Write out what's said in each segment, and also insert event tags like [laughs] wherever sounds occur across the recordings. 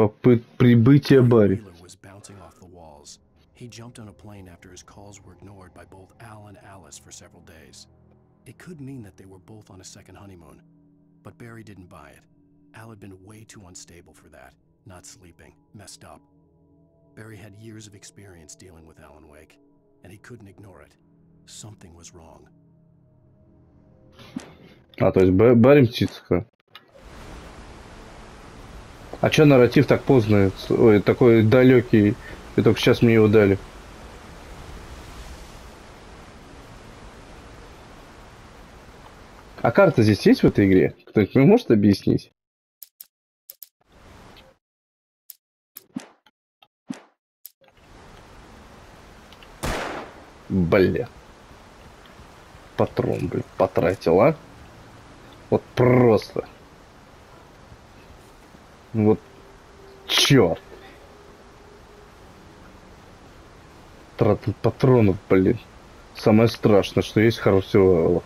Попыт прибытия Барри. Wheeler was bouncing off the walls. He jumped on a plane after his calls were ignored by both Al and Alice for several days. It could mean that they were both on a second honeymoon. But Barry didn't buy it. Al had been way too unstable for that. Not sleeping, messed up. Barry had years of experience dealing with Alan Wake, and he couldn't ignore it. Something was wrong. А, то есть Б- Барри мстится. А чё нарратив так поздно? Ой, такой далекий. И только сейчас мне его дали. А карта здесь есть в этой игре? Кто-нибудь может объяснить? Бля. Патрон, блин, потратил, а? Вот просто. Вот черт. Трата патронов, блин. Самое страшное, что есть Харусиловых.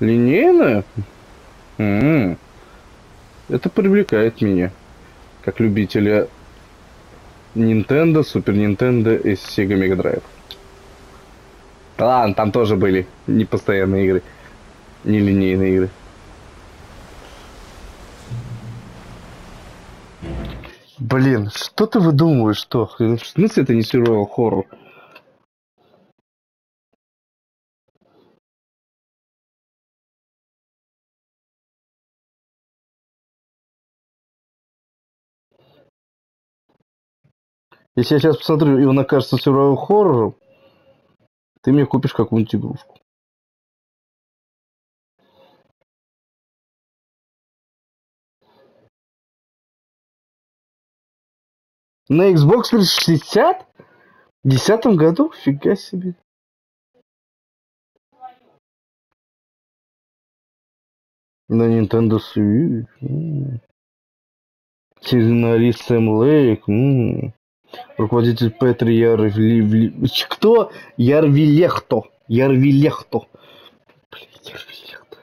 Линейная? М. Это привлекает меня. Как любителя Nintendo, Super Nintendo и Sega Mega Drive. Да ладно, там тоже были непостоянные игры. Нелинейные игры. Блин, что ты выдумываешь, что? В смысле это не survival хоррор? Если я сейчас посмотрю, и он окажется survival хоррором, ты мне купишь какую-нибудь игрушку. На Xbox 360? В десятом году? Фига себе. На Nintendo Switch. Сценарист Сэм Лейк. Руководитель Петри Ярвили... Ч- Кто? Ярвилехто. Ярвилехто. Блин, Ярвилехто.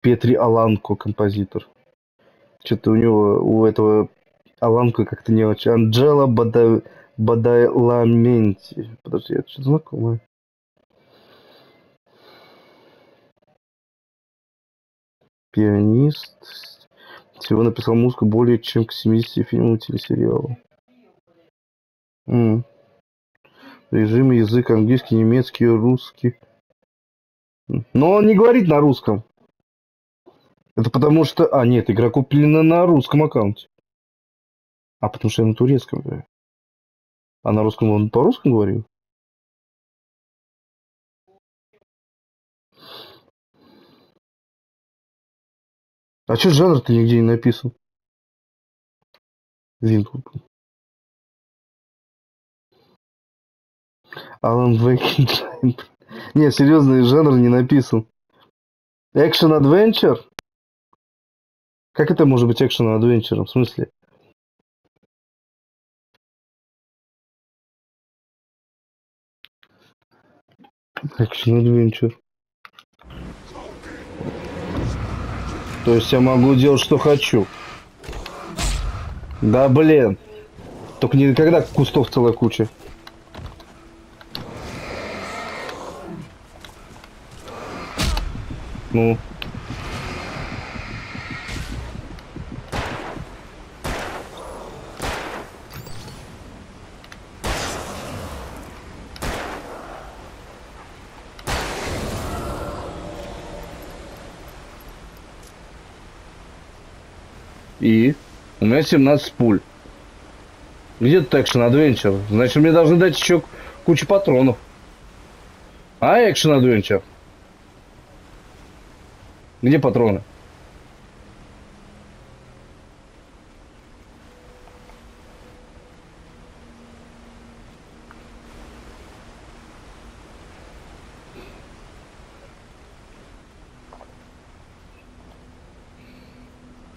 Петри Аланко, композитор. Что-то у него, у этого Аланко как-то не очень. Анджела Бада... Бадайламенти. Подожди, это что-то знакомое. Пианист. Всего написал музыку более чем к 70 фильмам и телесериалам. М. Режим, язык английский, немецкий, русский. Но он не говорит на русском. Это потому что... А, нет, игра куплена на русском аккаунте. А, потому что я на турецком играю. А на русском он по-русски говорил? А что жанр-то нигде не написан? Винкл. Алан Вейк. Не, серьезно, жанр не написан. Экшен адвенчер? Как это может быть экшен адвенчером? В смысле? Экшен адвенчер. То есть я могу делать, что хочу. Да блин. Только не когда кустов целая куча. Ну. И? У меня 17 пуль. Где тут экшен адвенчер? Значит, мне должны дать еще кучу патронов. А экшен адвенчер? Где патроны?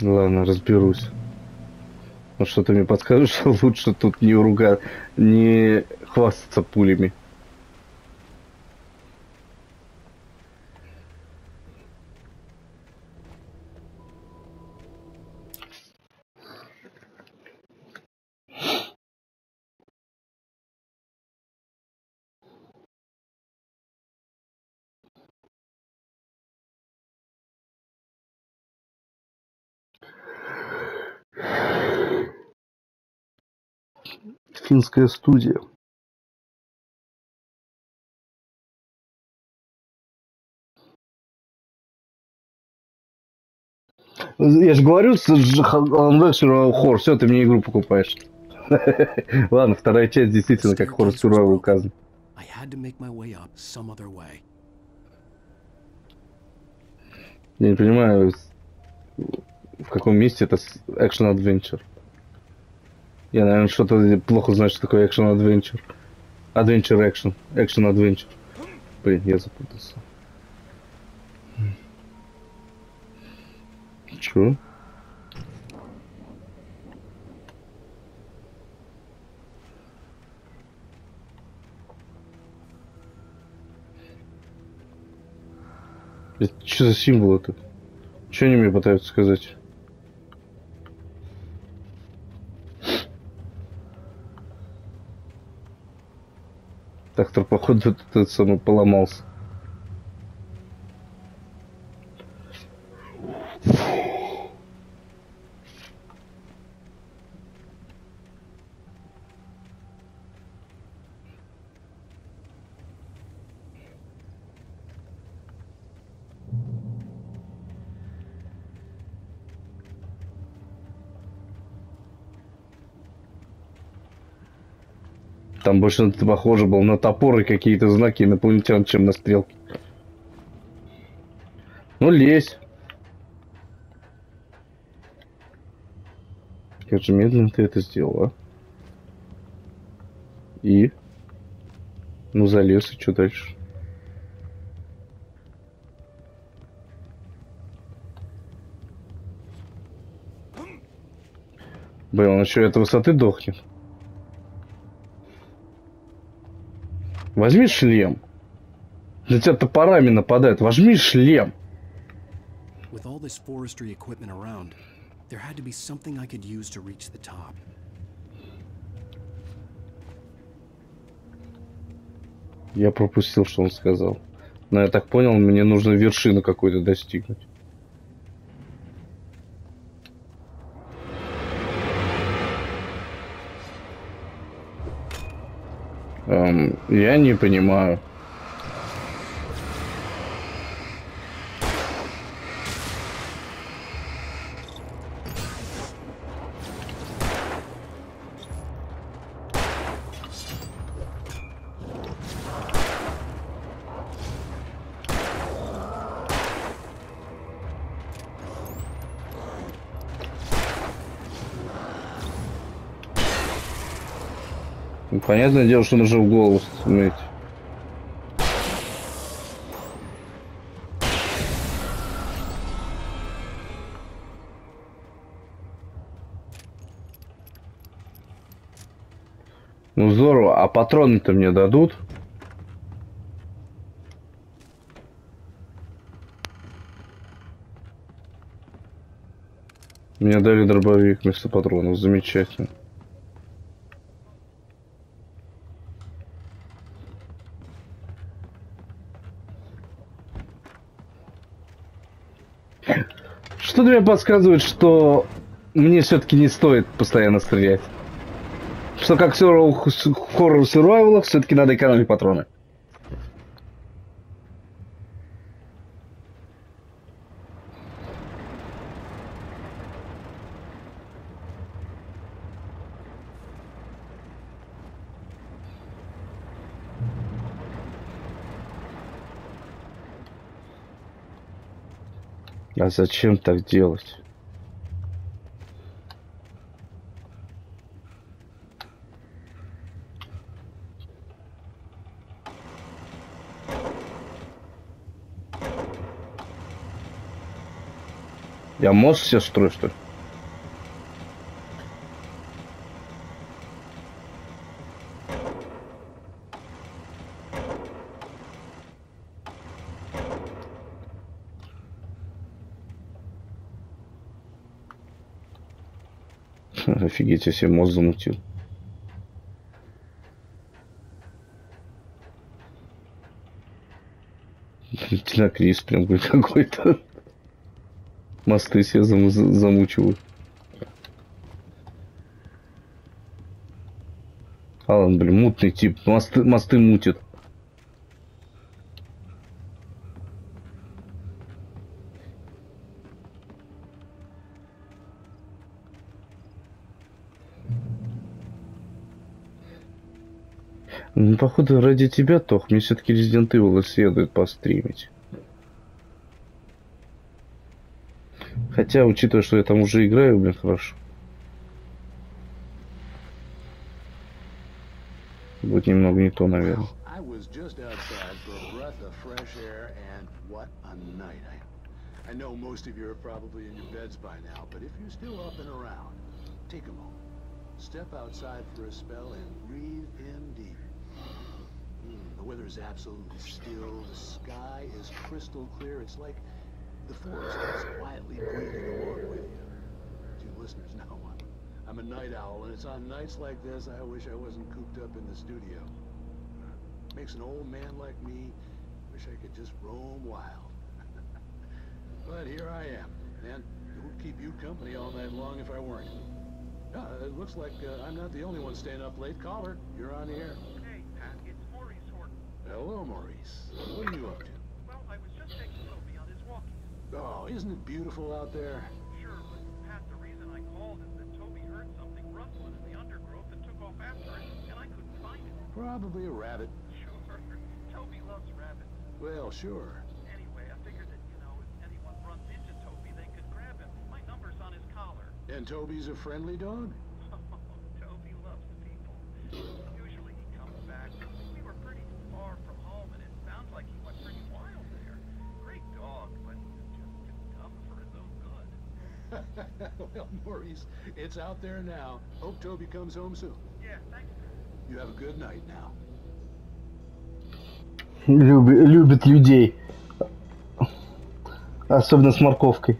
Ладно, разберусь. Ну что ты мне подскажешь, [laughs] лучше тут не руга... не хвастаться пулями. Финская студия. Я же говорю, Survival Horror, все, ты мне игру покупаешь. [laughs] Ладно, вторая часть действительно как Horror Survival указан. I had to make my way up some other way. Я не понимаю, в каком месте это экшен adventure. Я, наверное, что-то плохо знаю, что такое экшен adventure. Adventure action. Action adventure. Блин, я запутался. Чё? Это что за символ это? Что они мне пытаются сказать? Так-то, походу, этот самый поломался. Там больше похоже было на топоры какие-то знаки инопланетян, чем на стрелки. Ну, лезь. Как же медленно ты это сделал, а? И? Ну, залез, и что дальше? Блин, он еще от высоты дохнет. Возьми шлем. На тебя топорами нападают. Возьми шлем. With all this forestry equipment around, there had to be something I could use to reach the top. Я пропустил, что он сказал. Но я так понял, мне нужно вершину какую-то достигнуть. Я не понимаю. Понятное дело, что нужно в голову стрелять. Ну здорово, а патроны-то мне дадут? Мне дали дробовик вместо патронов, замечательно. Мне подсказывает, что мне все-таки не стоит постоянно стрелять. Что как все в хоррор сурвайвалах, все-таки надо экономить патроны. А зачем так делать? Я мост все строю, что ли? Офигеть, я себе мозг замутил. Кинокриз прям [laughs] какой-то. Мосты себе зам замучивают. Алан, блин, мутный тип, мосты, мосты мутит. Ну, походу, ради тебя, Тох, мне все-таки Resident Evil следует постримить. Хотя, учитывая, что я там уже играю, блин, хорошо. Будет немного не то, наверное. I know most of you are probably in your beds by now, but if you're still up and around, take a moment. Step outside for a spell and breathe in deep. Mm, the weather is absolutely still. The sky is crystal clear. It's like the forest is quietly breathing along with you. You listeners [laughs] know, I'm, I'm a night owl, and it's on nights like this I wish I wasn't cooped up in the studio. Makes an old man like me wish I could just roam wild. [laughs] but here I am, and it would keep you company all night long if I weren't. Uh, it looks like uh, I'm not the only one staying up late. Caller, you're on the air. Hey, it's Maurice Horton. Hello, Maurice. What are you up to? Well, I was just taking Toby on his walking. Oh, isn't it beautiful out there? Sure, but Pat, the reason I called is that Toby heard something rustling in the undergrowth and took off after it, and I couldn't find it. Probably a rabbit. Sure, [laughs] Toby loves rabbits. Well, sure. Anyway, I figured that, you know, if anyone runs into Toby, they could grab him. My number's on his collar. And Toby's a friendly dog? [laughs] Toby loves people. [laughs] well, Maurice, it's out there now. Hope Toby comes home soon. Yeah, thanks. You have a good night now. Люби- любит людей. Особенно с морковкой.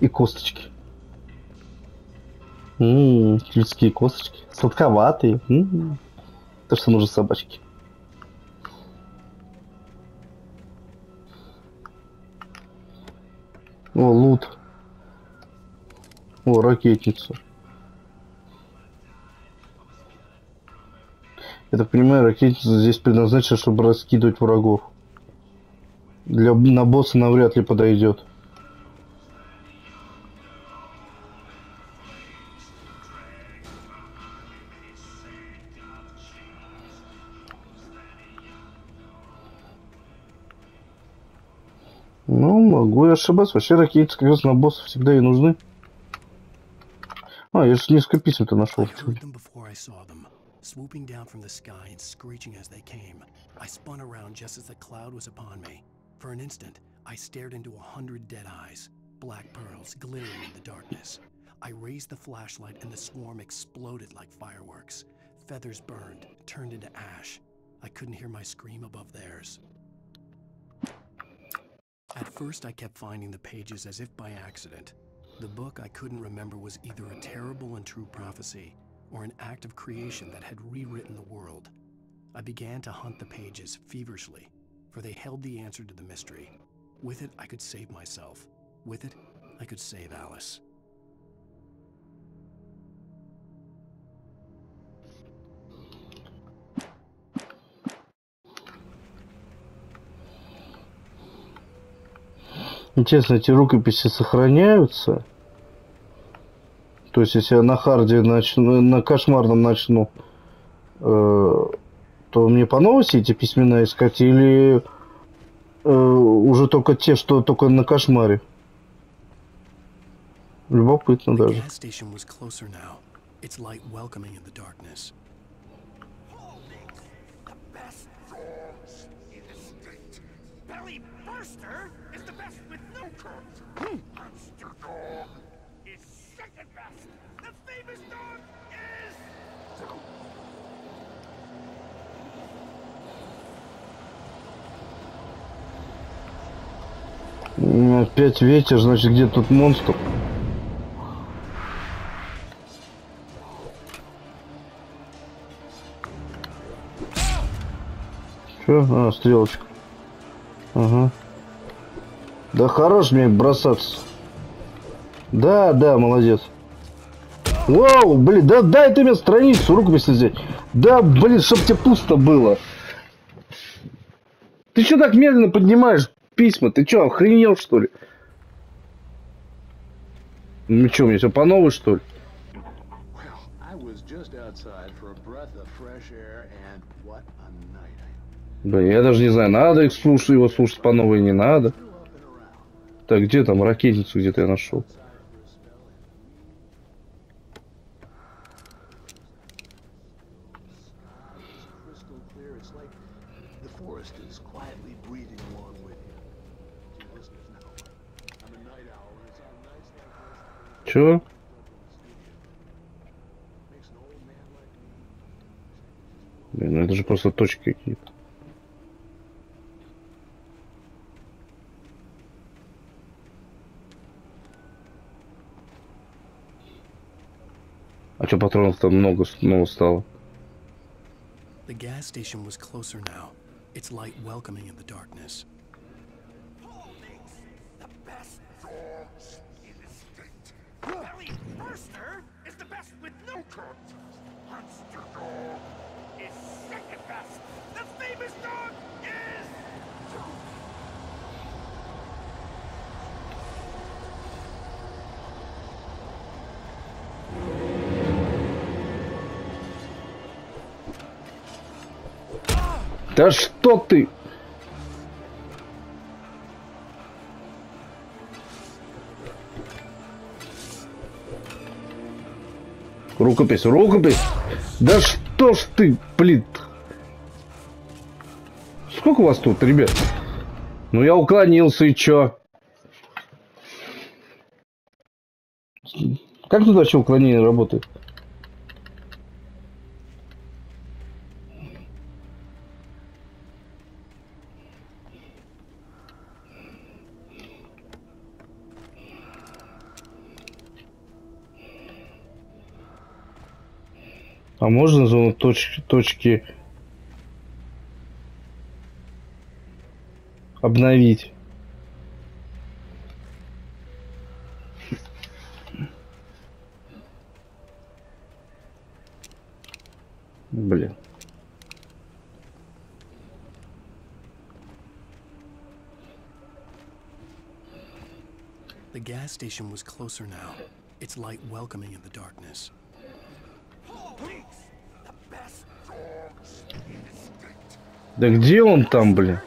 И косточки. Ммм, людские косточки. Сладковатые. М-м. То, что нужно собачке. О, лут. О, ракетница. Я так понимаю, ракетница здесь предназначена, чтобы раскидывать врагов. Для на босса навряд ли подойдет. Ну, могу и ошибаться. Вообще ракетницы как раз на боссов всегда и нужны. А, я же несколько писем-то нашел. I heard them before I saw them, swooping down from the sky and screeching as they came. I spun around just as the cloud was upon me. For an instant, I stared into a hundred dead eyes, black pearls glittering in the darkness. I raised the flashlight and the swarm exploded like fireworks. Feathers burned, turned into ash. I couldn't hear my scream above theirs. At first, I kept finding the pages as if by accident. the book I couldn't remember was either a terrible and true prophecy or an act of creation that had rewritten the world. I began to hunt the pages feverishly, for they held the answer to the mystery. With it, I could save myself. With it, I could save Alice. Интересно, эти рукописи сохраняются? То есть, если я на харде начну, на кошмарном начну, э, то мне по новой все эти письмена искать или э, уже только те, что только на кошмаре? Любопытно даже. Belly Burster Опять ветер, значит, где тут монстр? Че? А, стрелочка. Ага. Да хорош мне бросаться. Да, да, молодец. Вау, блин, да дай ты мне страницу, рукопись взять. Да, блин, чтоб тебе пусто было. Ты что так медленно поднимаешь письма? Ты что, охренел, что ли? Ну что, мне все по новой, что ли? Блин, я даже не знаю, надо их слушать, его слушать по новой, не надо. flew up and around. Так, где там ракетницу где-то я нашел? Outside for a spell, and sky is crystal clear. It's like the forest is quietly breathing along with you. To listeners know, I'm a night owl, and it's on nights like this Чё? that makes an old man like me Блин, ну это же просто точки какие-то. А что патронов там много снова стало? The gas station was closer now, its light welcoming in the darkness. Да что ты? Рукопись, рукопись! Да что ж ты, блин! Сколько у вас тут, ребят? Ну я уклонился и чё? Как тут вообще уклонение работает? А можно зону точки, точки обновить? Блин. The gas station was closer now, its light welcoming in the darkness. Да где он там, блин?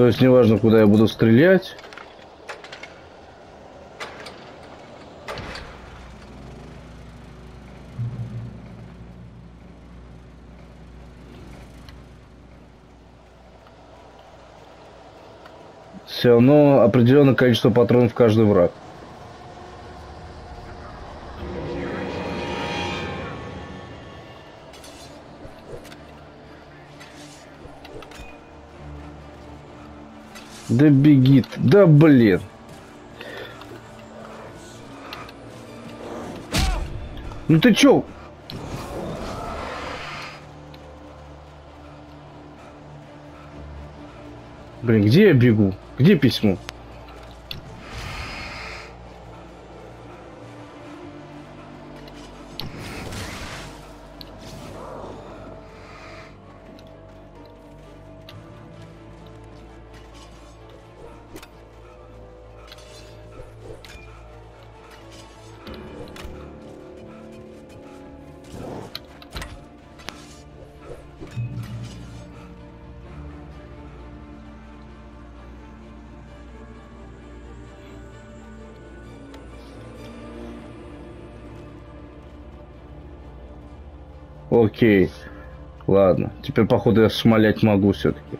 То есть неважно, куда я буду стрелять. Все равно определенное количество патронов в каждый враг. Да беги ты, да блин. Ну ты чё? Блин, где я бегу? Где письмо? Окей. Ладно, теперь, походу, я шмалять могу все-таки.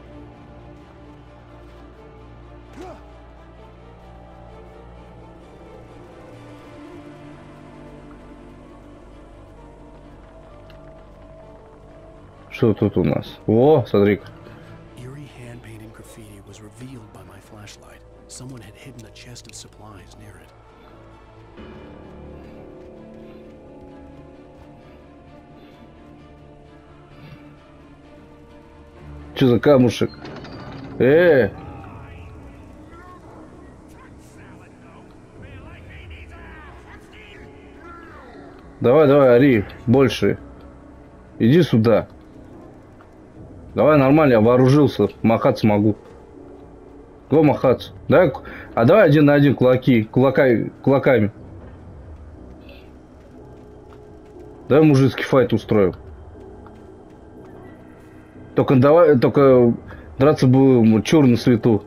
Что тут у нас? О, my flashlight. Someone had hidden a chest of supplies near it. Что за камушек? Э! Давай, давай, ори, больше. Иди сюда. Давай нормально, я вооружился, махаться могу. Го махаться. Давай, а давай один на один кулаки, кулакай, кулаками. Давай мужицкий файт устроим. Только давай, только драться будем чур на свету.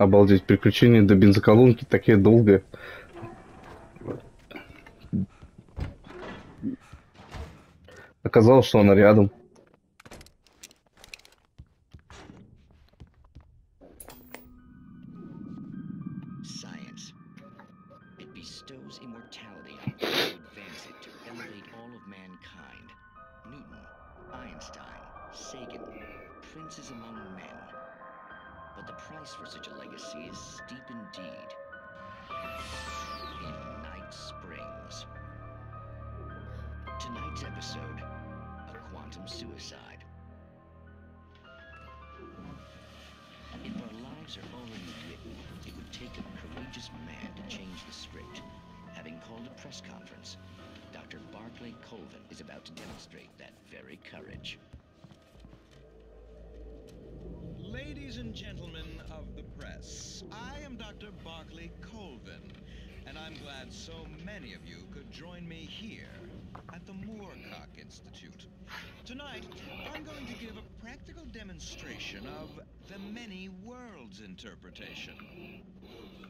Обалдеть, приключения до бензоколонки такие долгие. Оказалось, что она рядом. Princes among men. But the price for such a legacy is steep indeed. In Night Springs. Tonight's episode A Quantum Suicide. If our lives are already written, it would take a courageous man to change the script. Having called a press conference, Dr. Barclay Colvin is about to demonstrate that very courage. Ladies and gentlemen of the press, I am Dr. Barclay Colvin, and I'm glad so many of you could join me here at the Moorcock Institute. Tonight, I'm going to give a practical demonstration of the many worlds interpretation.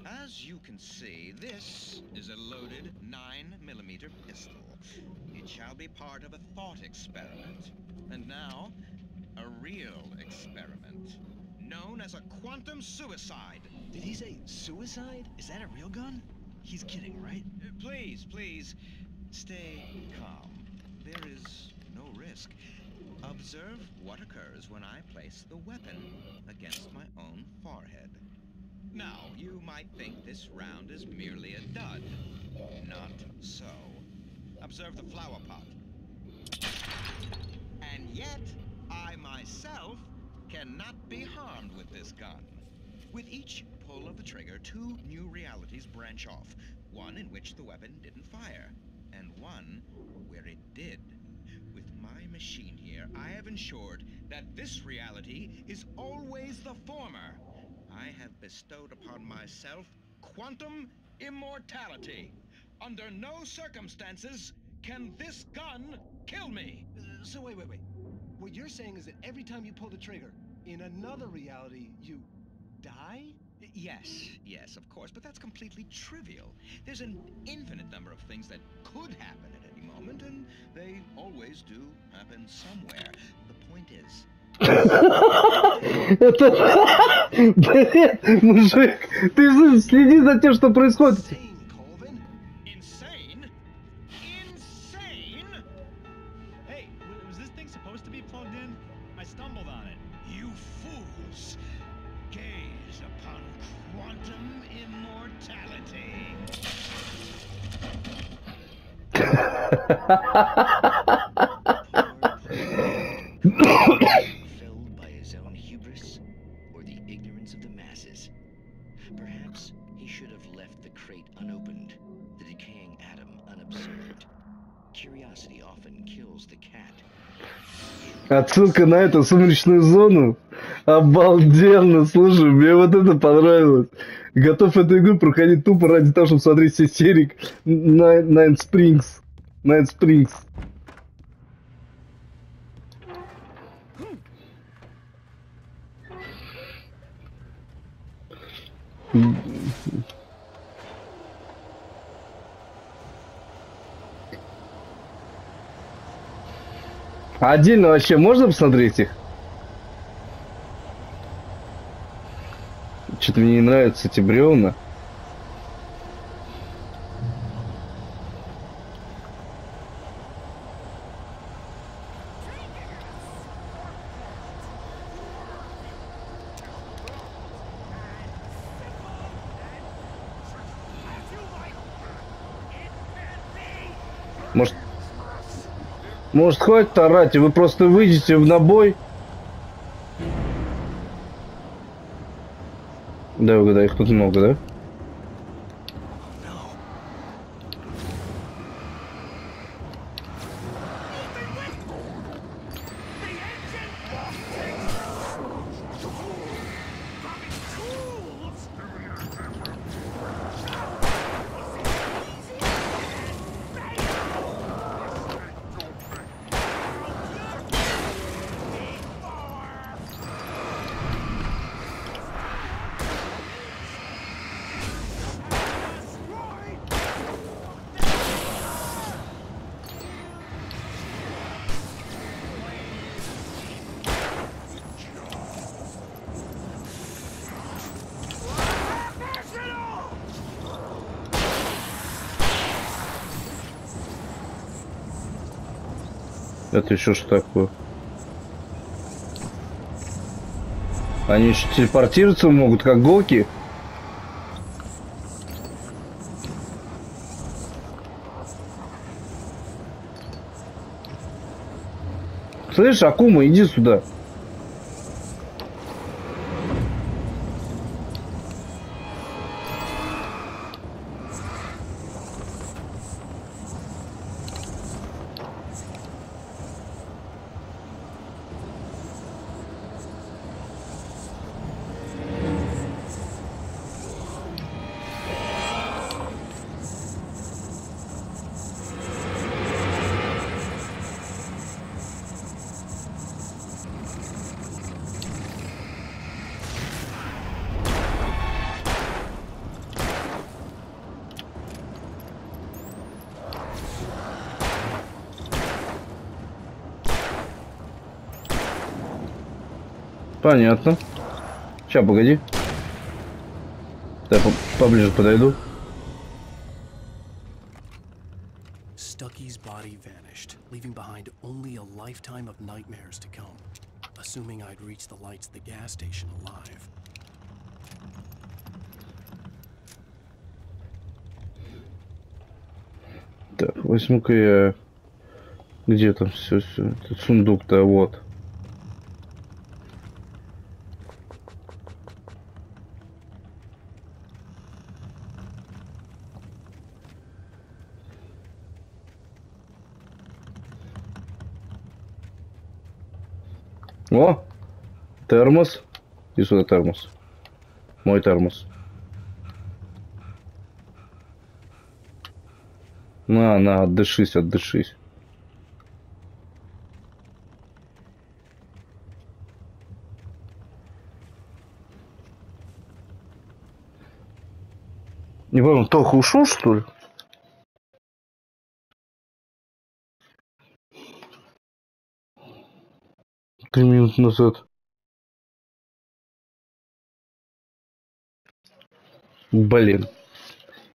As you can see, this is a loaded 9mm pistol. It shall be part of a thought experiment. And now, a real experiment known as a quantum suicide. Did he say suicide? Is that a real gun? He's kidding, right? Uh, Please, please, stay calm. There is no risk. Observe what occurs when I place the weapon against my own forehead. Now, you might think this round is merely a dud. Not so. Observe the flower pot. And yet, I myself cannot be harmed with this gun. With each pull of the trigger, two new realities branch off. One in which the weapon didn't fire, and one where it did. With my machine here, I have ensured that this reality is always the former. I have bestowed upon myself quantum immortality. Under no circumstances can this gun kill me. Uh, so wait, wait, wait. What you're saying is that every time you pull the trigger, in another reality, you die? Yes, yes, of course, but that's completely trivial. There's an infinite number of things that could happen at any moment, and they always do happen somewhere. The point is, [laughs] Это... Блин, мужик, ты же следи за тем, что происходит. Felled by his own hubris or the ignorance of the masses. Perhaps he should have left the crate unopened, the decaying atom unobserved. Curiosity often kills the cat. Отсылка на эту сумеречную зону? Обалденно, слушай, мне вот это понравилось. Готов эту игру проходить тупо ради того, чтобы смотреть все серии Nine, Nine Springs. Springs. А отдельно вообще можно посмотреть их? Что-то мне не нравятся эти бревна. Может, может хватит орать, и вы просто выйдете в набой? Да, угадай, их тут много, да? Это еще что такое? Они еще телепортироваться могут, как Гоки. Слышь, Акума, иди сюда. Понятно. Сейчас, погоди. Я по поближе подойду. Stucky's body vanished, leaving behind only a lifetime of nightmares to come. Assuming I'd reach the lights at the gas station alive. Так, возьму-ка я... Где там все, все? сундук-то, вот. О! Термос. И сюда термос. Мой термос. На, на, отдышись, отдышись. Не понял, Тоха ушел, что ли? Минуты назад. Блин.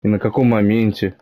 И на каком моменте?